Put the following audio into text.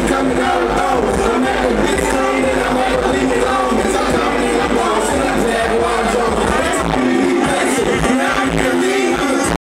coming out.